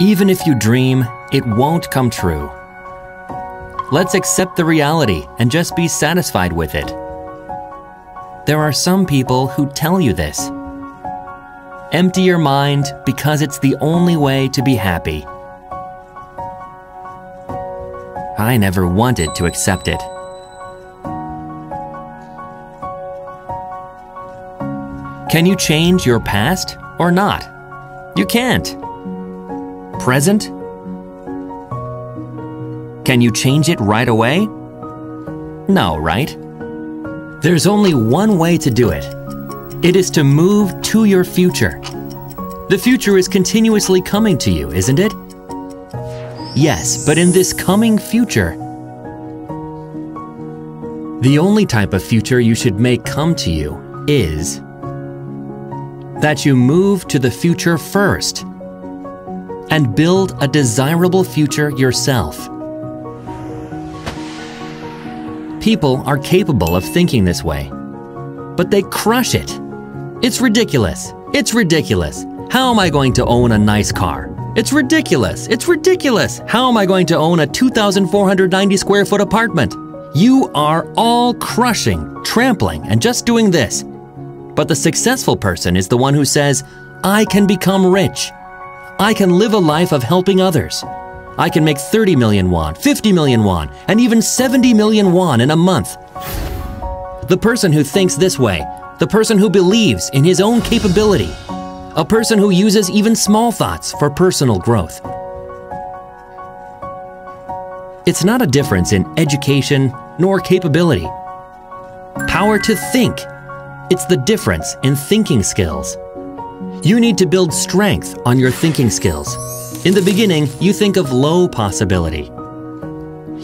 Even if you dream, it won't come true. Let's accept the reality and just be satisfied with it. There are some people who tell you this. Empty your mind because it's the only way to be happy. I never wanted to accept it. Can you change your past or not? You can't. Present? Can you change it right away? No, right? There's only one way to do it. It is to move to your future. The future is continuously coming to you, isn't it? Yes, but in this coming future, the only type of future you should make come to you is that you move to the future first and build a desirable future yourself. People are capable of thinking this way, but they crush it. It's ridiculous. It's ridiculous. How am I going to own a nice car? It's ridiculous. It's ridiculous. How am I going to own a 2,490 square foot apartment? You are all crushing, trampling, and just doing this. But the successful person is the one who says, I can become rich. I can live a life of helping others. I can make 30 million won, 50 million won, and even 70 million won in a month. The person who thinks this way, the person who believes in his own capability, a person who uses even small thoughts for personal growth. It's not a difference in education nor capability. Power to think it's the difference in thinking skills. You need to build strength on your thinking skills. In the beginning, you think of low possibility.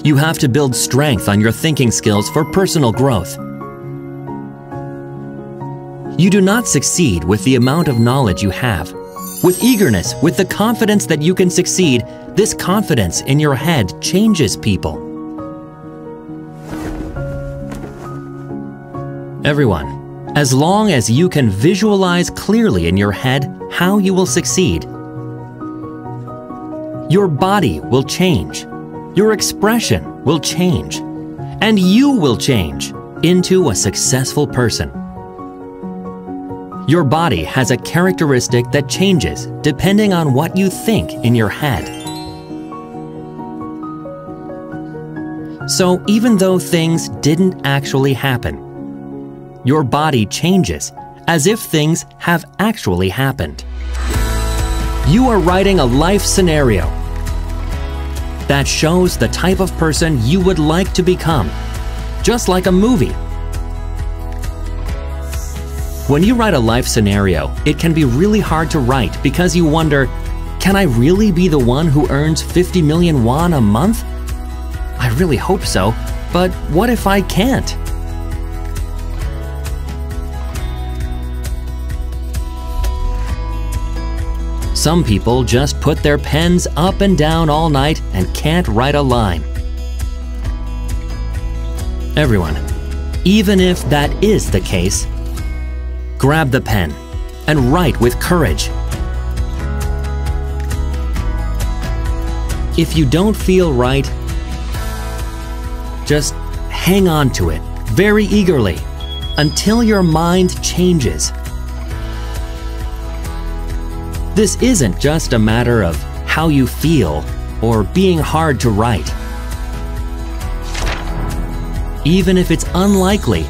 You have to build strength on your thinking skills for personal growth. You do not succeed with the amount of knowledge you have. With eagerness, with the confidence that you can succeed, this confidence in your head changes people. Everyone, as long as you can visualize clearly in your head how you will succeed. Your body will change, your expression will change, and you will change into a successful person. Your body has a characteristic that changes depending on what you think in your head. So even though things didn't actually happen, your body changes as if things have actually happened. You are writing a life scenario that shows the type of person you would like to become, just like a movie. When you write a life scenario, it can be really hard to write because you wonder, can I really be the one who earns 50 million won a month? I really hope so, but what if I can't? Some people just put their pens up and down all night and can't write a line. Everyone, even if that is the case, grab the pen and write with courage. If you don't feel right, just hang on to it very eagerly until your mind changes. This isn't just a matter of how you feel or being hard to write. Even if it's unlikely,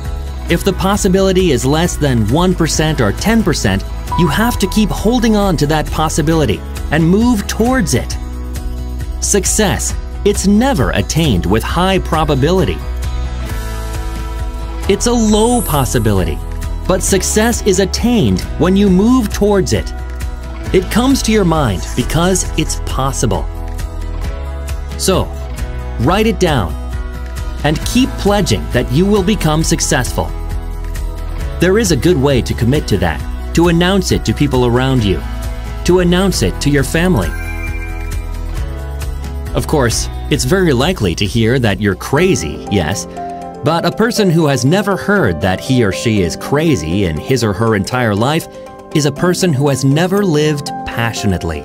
if the possibility is less than 1% or 10%, you have to keep holding on to that possibility and move towards it. Success, it's never attained with high probability. It's a low possibility, but success is attained when you move towards it. It comes to your mind because it's possible. So, write it down and keep pledging that you will become successful. There is a good way to commit to that, to announce it to people around you, to announce it to your family. Of course, it's very likely to hear that you're crazy, yes, but a person who has never heard that he or she is crazy in his or her entire life is a person who has never lived passionately.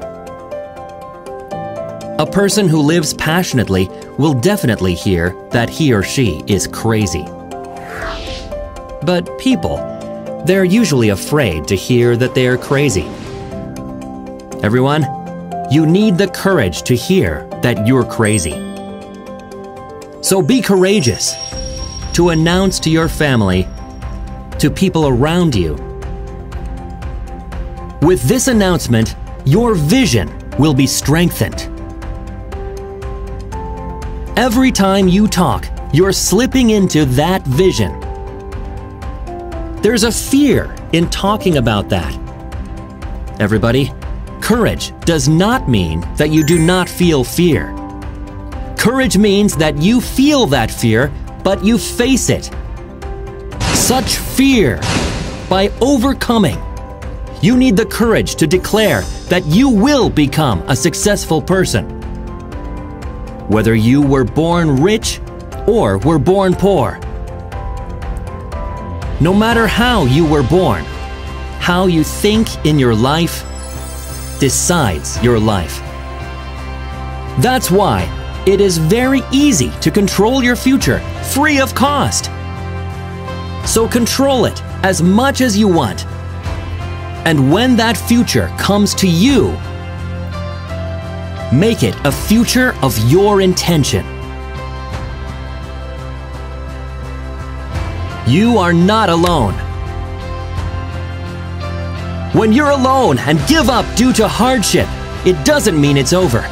A person who lives passionately will definitely hear that he or she is crazy. But people, they're usually afraid to hear that they are crazy. Everyone, you need the courage to hear that you're crazy. So be courageous to announce to your family, to people around you. With this announcement, your vision will be strengthened. Every time you talk, you're slipping into that vision. There's a fear in talking about that. Everybody, courage does not mean that you do not feel fear. Courage means that you feel that fear, but you face it. Such fear, by overcoming, you need the courage to declare that you will become a successful person. Whether you were born rich or were born poor, no matter how you were born, how you think in your life decides your life. That's why it is very easy to control your future free of cost. So control it as much as you want. And when that future comes to you, make it a future of your intention. You are not alone. When you're alone and give up due to hardship, it doesn't mean it's over.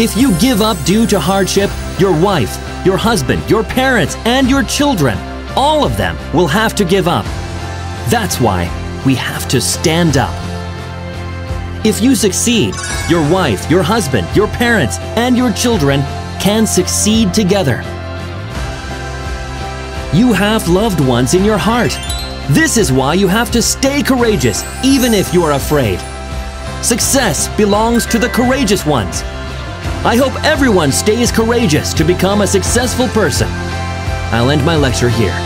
If you give up due to hardship, your wife, your husband, your parents, and your children, all of them will have to give up. That's why we have to stand up. If you succeed, your wife, your husband, your parents, and your children can succeed together. You have loved ones in your heart. This is why you have to stay courageous, even if you are afraid. Success belongs to the courageous ones. I hope everyone stays courageous to become a successful person. I'll end my lecture here.